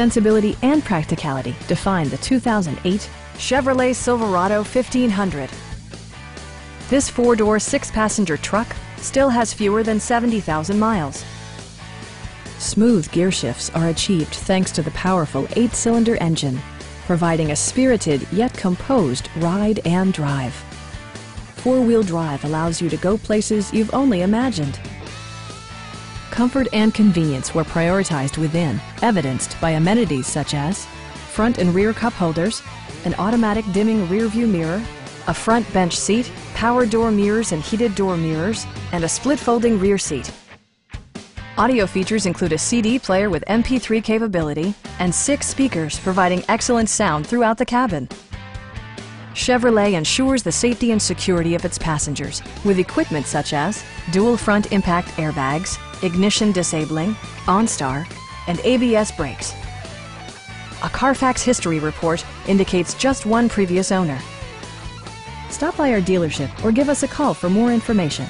sensibility and practicality define the 2008 Chevrolet Silverado 1500. This four-door, six-passenger truck still has fewer than 70,000 miles. Smooth gear shifts are achieved thanks to the powerful eight-cylinder engine, providing a spirited yet composed ride and drive. Four-wheel drive allows you to go places you've only imagined. Comfort and convenience were prioritized within, evidenced by amenities such as front and rear cup holders, an automatic dimming rearview mirror, a front bench seat, power door mirrors and heated door mirrors, and a split folding rear seat. Audio features include a CD player with MP3 capability and six speakers providing excellent sound throughout the cabin. Chevrolet ensures the safety and security of its passengers with equipment such as dual front impact airbags, ignition disabling, OnStar, and ABS brakes. A Carfax history report indicates just one previous owner. Stop by our dealership or give us a call for more information.